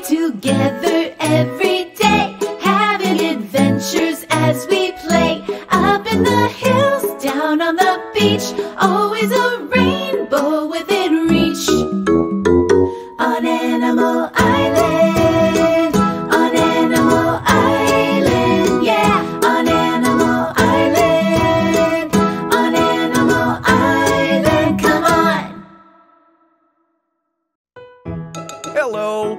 together every day, having adventures as we play. Up in the hills, down on the beach, always a rainbow within reach. On Animal Island, on Animal Island, yeah, on Animal Island, on Animal Island, come on. Hello,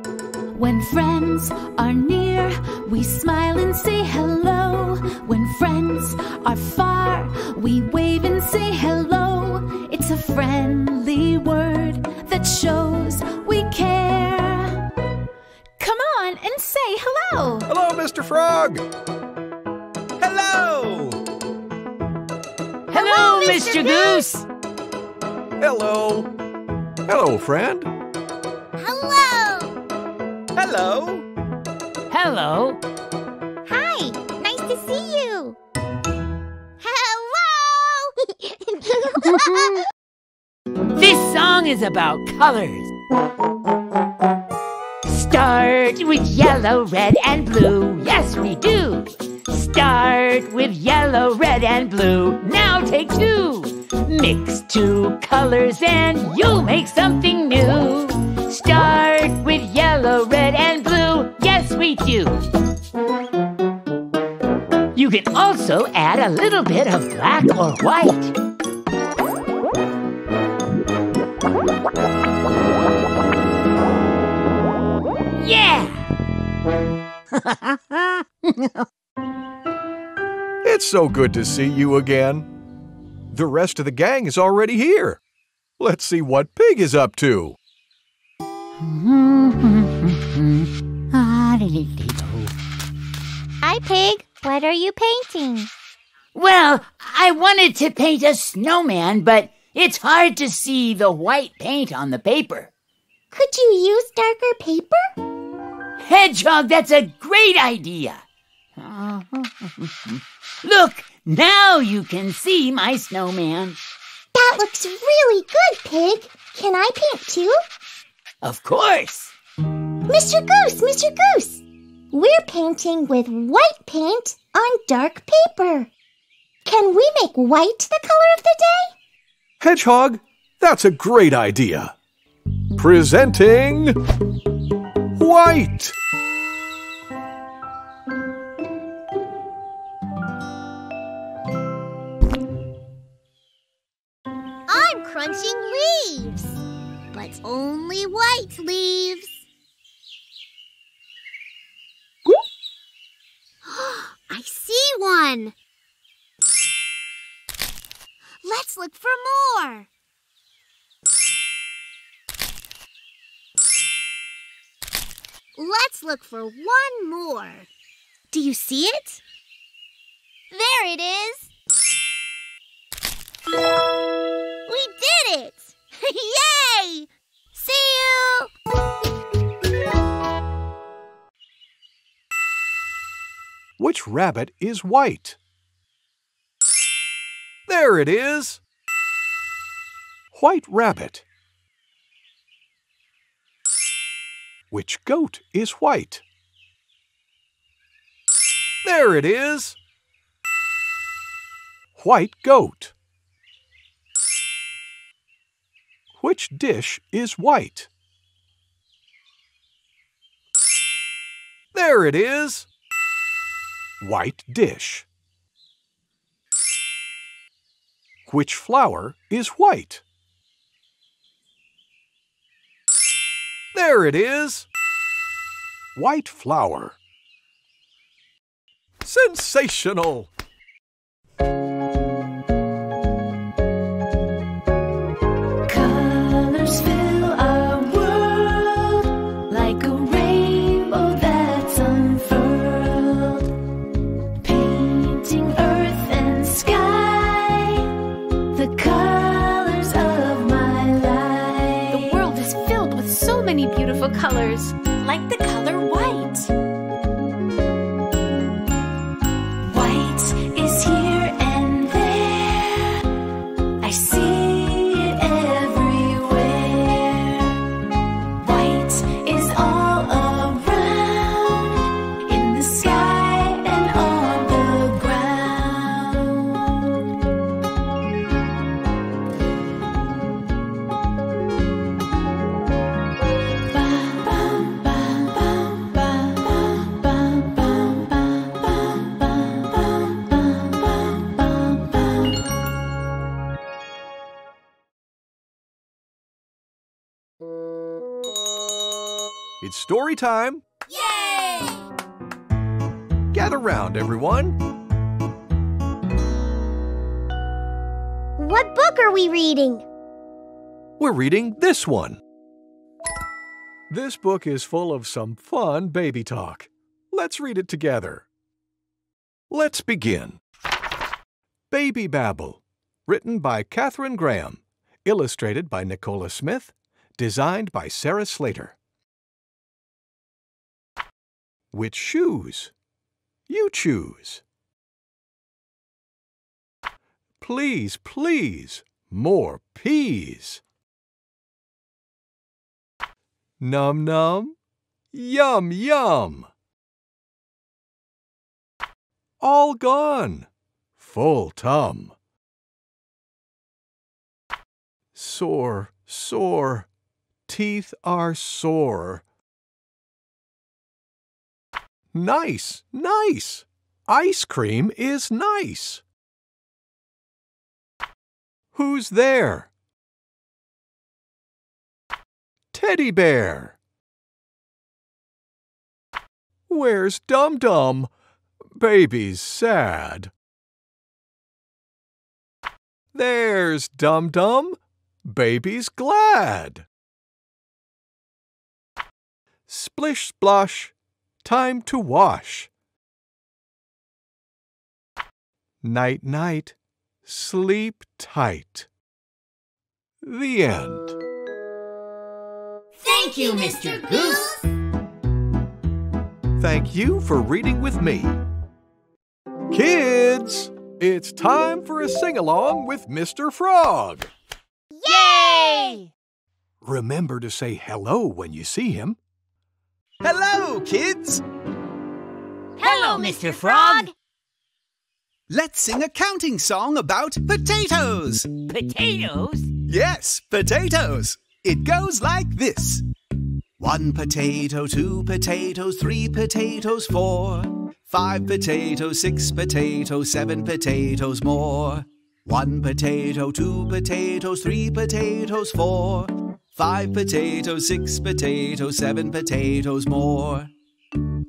When friends are near, we smile and say hello. When friends are far, we wave and say hello. It's a friendly word that shows we care. Come on and say hello. Hello, Mr. Frog. Hello. Hello, Mr. Goose. Hello. Hello, friend. Hello. Hello. Hello. Hi. Nice to see you. Hello. This song is about colors. Start with yellow, red, and blue. Yes, we do. Start with yellow, red, and blue. Now take two. Mix two colors and you'll make something also add a little bit of black or white. Yeah! It's so good to see you again. The rest of the gang is already here. Let's see what Pig is up to. Ah, Hi, Pig. What are you painting? Well, I wanted to paint a snowman, but it's hard to see the white paint on the paper. Could you use darker paper? Hedgehog, that's a great idea. Look, now you can see my snowman. That looks really good, Pig. Can I paint too? Of course. Mr. Goose, Mr. Goose. We're painting with white paint on dark paper. Can we make white the color of the day? Hedgehog, that's a great idea. Presenting White. I'm crunching leaves, but only white leaves. I see one. Let's look for more. Let's look for one more. Do you see it? There it is. We did it! Yay! See you! Which rabbit is white? There it is. White rabbit. Which goat is white? There it is. White goat. Which dish is white? There it is. White dish. Which flower is white? There it is. White flower. Sensational! It's story time. Yay! Gather round, everyone. What book are we reading? We're reading this one. This book is full of some fun baby talk. Let's read it together. Let's begin. Baby Babble, written by Katherine Graham, illustrated by Nicola Smith, designed by Sarah Slater. Which shoes? You choose. Please, please, more peas. Num num, yum yum. All gone, full tum. Sore, sore, teeth are sore. Nice, nice. Ice cream is nice. Who's there? Teddy bear. Where's Dum Dum? Baby's sad. There's Dum Dum. Baby's glad. Splish splosh. Time to wash. Night night. Sleep tight. The end. Thank you, Mr. Goose. Thank you for reading with me. Kids, it's time for a sing along with Mr. Frog. Yay! Remember to say hello when you see him. Hello, kids! Hello, Mr. Frog. Let's sing a counting song about potatoes. Potatoes? Yes, potatoes. It goes like this One potato, two potatoes, three potatoes, four. Five potatoes, six potatoes, seven potatoes more. One potato, two potatoes, three potatoes, four. Five potatoes, six potatoes, seven potatoes more.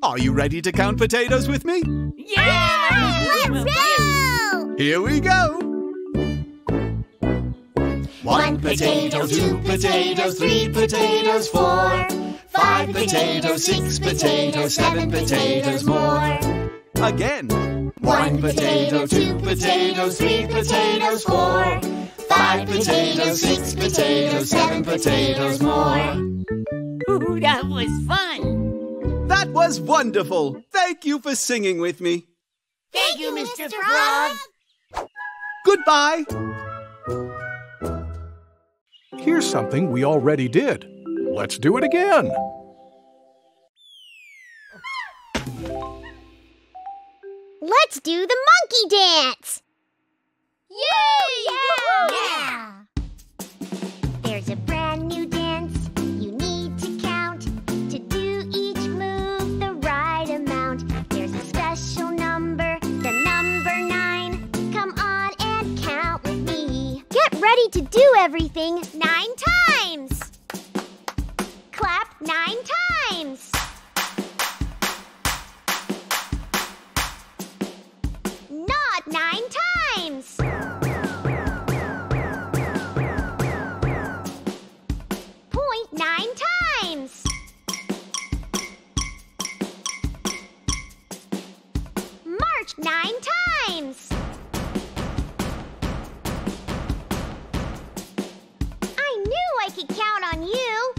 Are you ready to count potatoes with me? Yeah! Let's go! Here we go. One potato, two potatoes, three potatoes, four. Five potatoes, six potatoes, seven potatoes more. Again. One potato, two potatoes, three potatoes, four. Five potatoes, six potatoes, seven potatoes more. Ooh, that was fun. That was wonderful. Thank you for singing with me. Thank you, Mr. Frog. Goodbye. Here's something we already did. Let's do it again. Let's do the monkey dance! Yay! Yeah! There's a brand new dance you need to count to do each move the right amount. There's a special number, the number nine. Come on and count with me. Get ready to do everything nine times. march nine times. I knew I could count on you.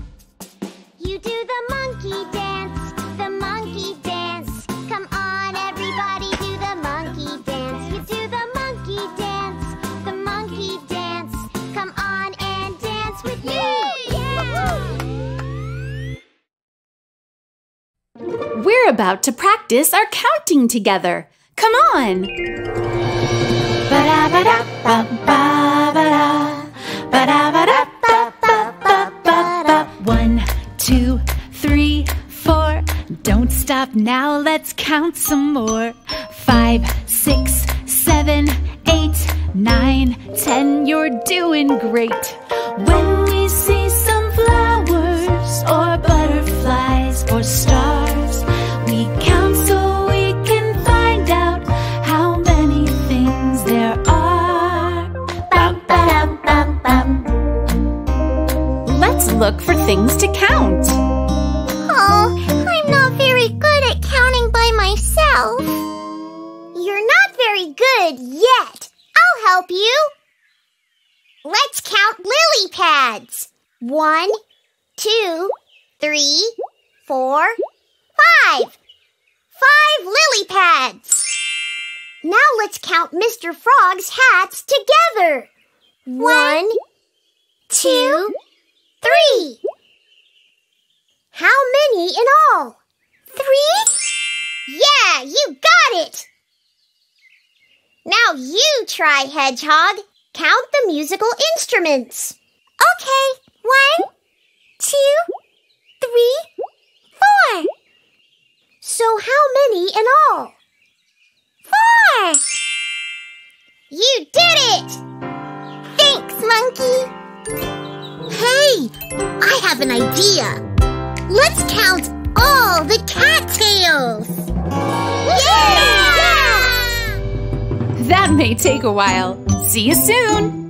You do the monkey dance, the monkey dance. Come on, everybody, do the monkey dance. You do the monkey dance, the monkey dance. Come on and dance with me. Yeah. We're about to practice our counting together. Come on! One, two, three, four. Don't stop now, let's count some more. Five, six, seven, eight, nine, ten. You're doing great. When things to count. Oh, I'm not very good at counting by myself. You're not very good yet. I'll help you. Let's count lily pads. One, two, three, four, five. Five lily pads. Now let's count Mr. Frog's hats together. One, two, three. How many in all? Three? Yeah, you got it! Now you try, Hedgehog. Count the musical instruments. Okay, one, two, three, four. So how many in all? Four! You did it! Thanks, Monkey! Hey, I have an idea. Let's count all the cattails. Yeah! That may take a while. See you soon.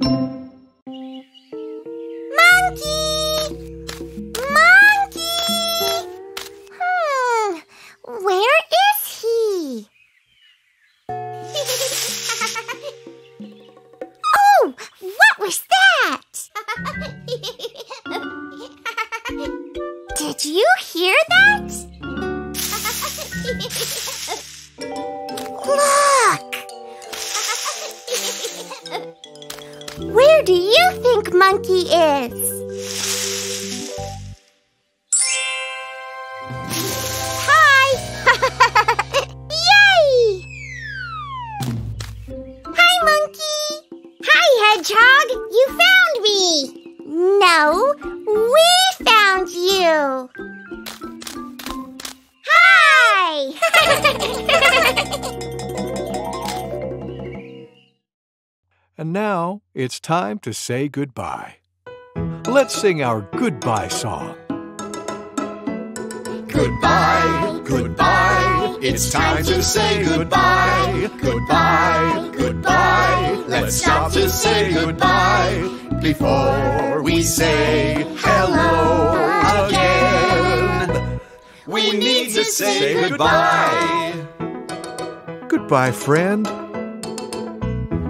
Hedgehog! You found me! No, we found you! Hi! And now it's time to say goodbye. Let's sing our goodbye song. Goodbye, goodbye. It's time to say goodbye. Goodbye, say goodbye before we say hello again. We need to say goodbye. Goodbye, friend.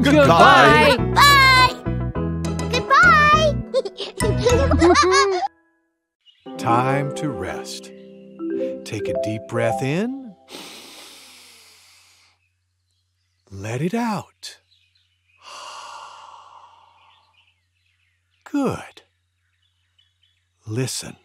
Goodbye. Bye! Goodbye! Time to rest. Take a deep breath in. Let it out. Good. Listen.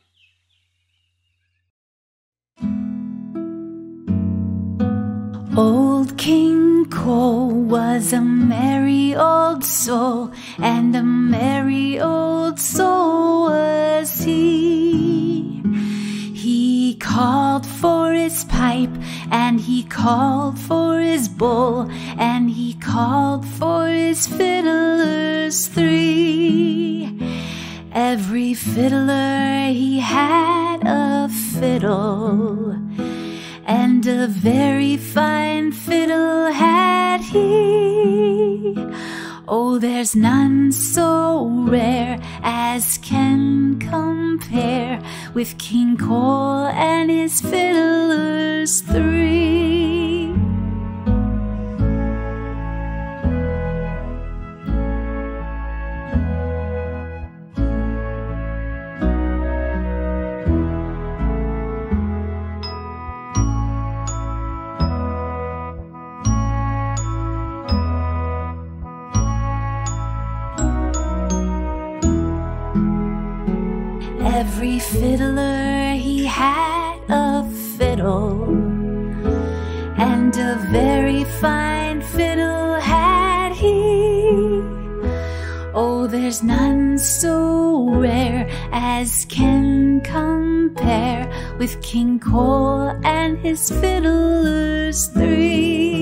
Old King Cole was a merry old soul, and a merry old soul was he. He called for his pipe, and he called for his bowl, and he called for his fiddlers three. Every fiddler he had a fiddle and a very fine fiddle had he. Oh, there's none so rare as can compare with King Cole and his fiddlers three. There's none so rare as can compare with King Cole and his fiddlers three.